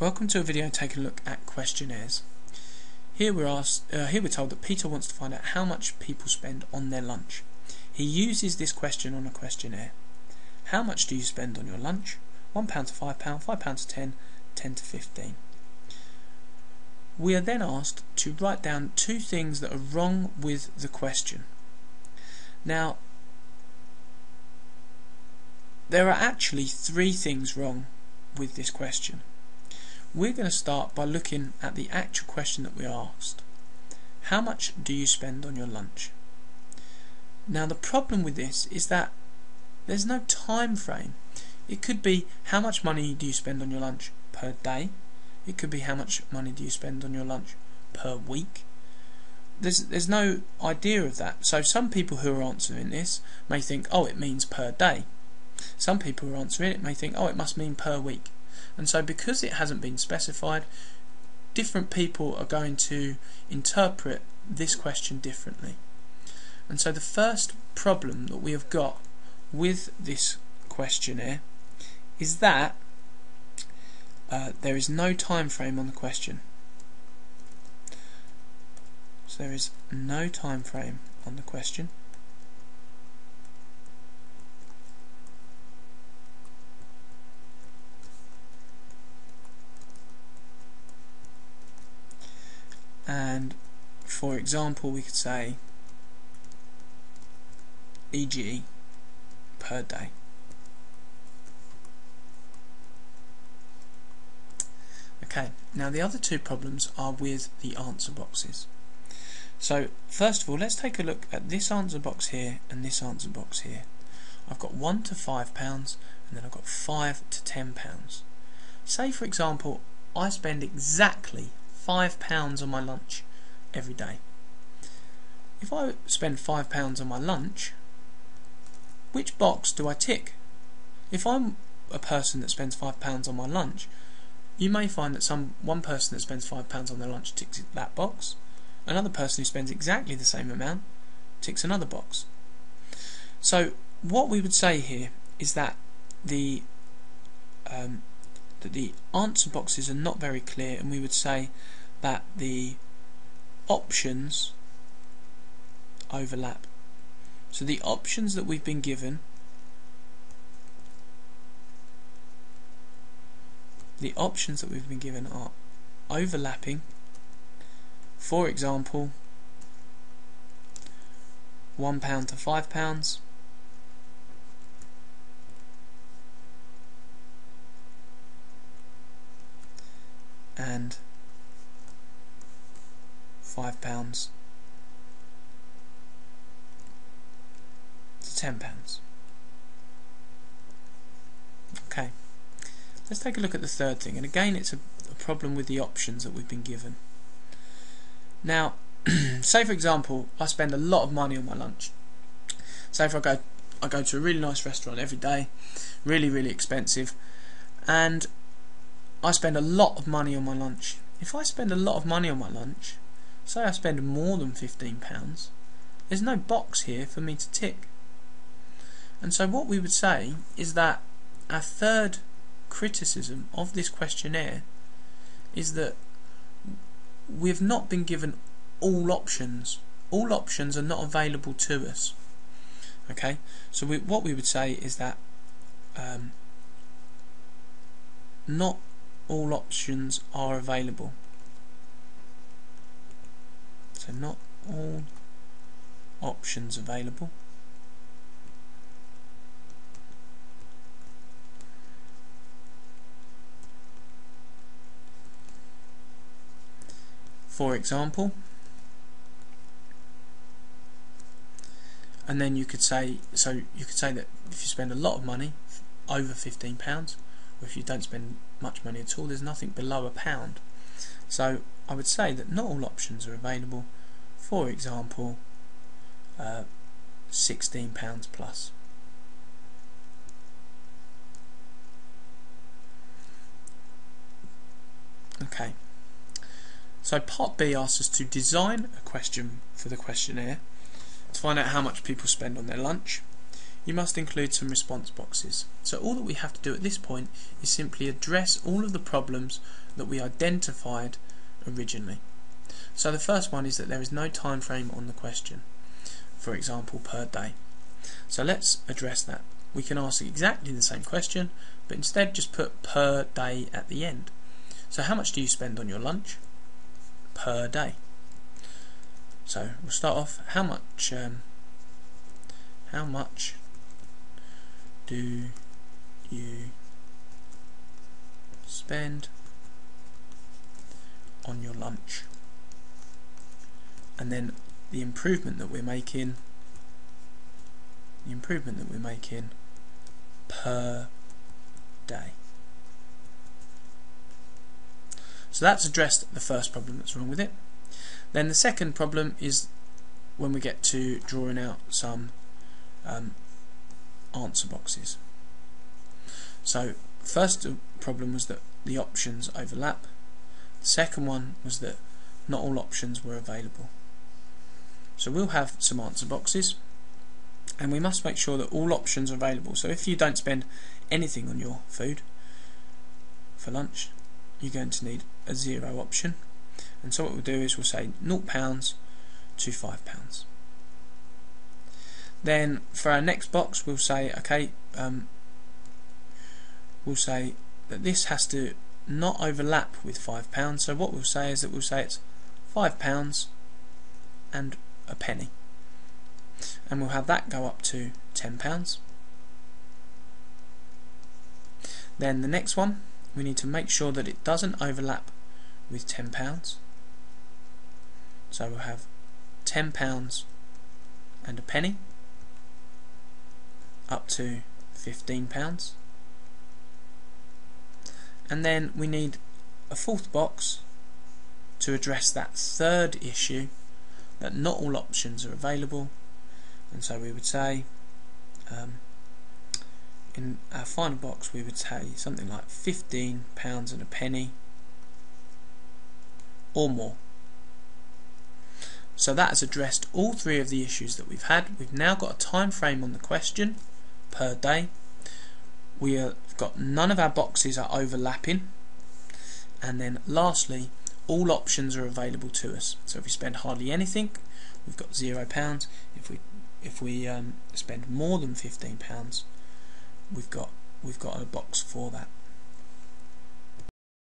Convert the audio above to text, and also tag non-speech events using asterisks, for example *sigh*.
Welcome to a video taking a look at questionnaires. Here we're asked, uh, here we're told that Peter wants to find out how much people spend on their lunch. He uses this question on a questionnaire. How much do you spend on your lunch? £1 to £5, £5 to 10 10 to 15 We are then asked to write down two things that are wrong with the question. Now, there are actually three things wrong with this question. We're going to start by looking at the actual question that we asked. How much do you spend on your lunch? Now the problem with this is that there's no time frame. It could be how much money do you spend on your lunch per day. It could be how much money do you spend on your lunch per week. There's there's no idea of that. So some people who are answering this may think, oh, it means per day. Some people who are answering it may think, oh, it must mean per week. And so because it hasn't been specified, different people are going to interpret this question differently. And so the first problem that we have got with this questionnaire is that uh, there is no time frame on the question. So there is no time frame on the question. and for example we could say e.g. per day. Okay now the other two problems are with the answer boxes. So first of all let's take a look at this answer box here and this answer box here. I've got 1 to 5 pounds and then I've got 5 to 10 pounds. Say for example I spend exactly five pounds on my lunch every day. If I spend five pounds on my lunch, which box do I tick? If I'm a person that spends five pounds on my lunch, you may find that some one person that spends five pounds on their lunch ticks that box. Another person who spends exactly the same amount ticks another box. So what we would say here is that the um, that the answer boxes are not very clear and we would say that the options overlap. So the options that we've been given the options that we've been given are overlapping for example one pound to five pounds and five pounds to ten pounds. Okay, let's take a look at the third thing, and again, it's a, a problem with the options that we've been given. Now, *clears throat* say for example, I spend a lot of money on my lunch. Say if I go, I go to a really nice restaurant every day, really really expensive, and I spend a lot of money on my lunch. If I spend a lot of money on my lunch, say I spend more than £15, there's no box here for me to tick. And so what we would say is that our third criticism of this questionnaire is that we've not been given all options. All options are not available to us. Okay, so we, what we would say is that um, not all options are available. So not all options available. For example, and then you could say so you could say that if you spend a lot of money over 15 pounds or if you don't spend much money at all, there's nothing below a pound. So I would say that not all options are available. For example, uh, £16 plus. Okay. So part B asks us to design a question for the questionnaire to find out how much people spend on their lunch you must include some response boxes. So all that we have to do at this point is simply address all of the problems that we identified originally. So the first one is that there is no time frame on the question, for example per day. So let's address that. We can ask exactly the same question, but instead just put per day at the end. So how much do you spend on your lunch per day? So we'll start off. How much? Um, how much do you spend on your lunch? And then the improvement that we're making. The improvement that we're making per day. So that's addressed the first problem that's wrong with it. Then the second problem is when we get to drawing out some um, answer boxes. So first problem was that the options overlap. Second one was that not all options were available. So we'll have some answer boxes and we must make sure that all options are available. So if you don't spend anything on your food for lunch, you're going to need a zero option. And so what we'll do is we'll say £0 to £5. Then for our next box we'll say okay um, we'll say that this has to not overlap with £5 so what we'll say is that we'll say it's £5 and a penny. And we'll have that go up to £10 then the next one we need to make sure that it doesn't overlap with £10 so we'll have £10 and a penny up to £15 and then we need a fourth box to address that third issue that not all options are available. And so we would say um, in our final box we would say something like 15 pounds and a penny or more. So that has addressed all three of the issues that we've had. We've now got a time frame on the question per day. We have got none of our boxes are overlapping. And then lastly all options are available to us. So if we spend hardly anything we've got zero pounds. If we if we um, spend more than 15 pounds we've got we've got a box for that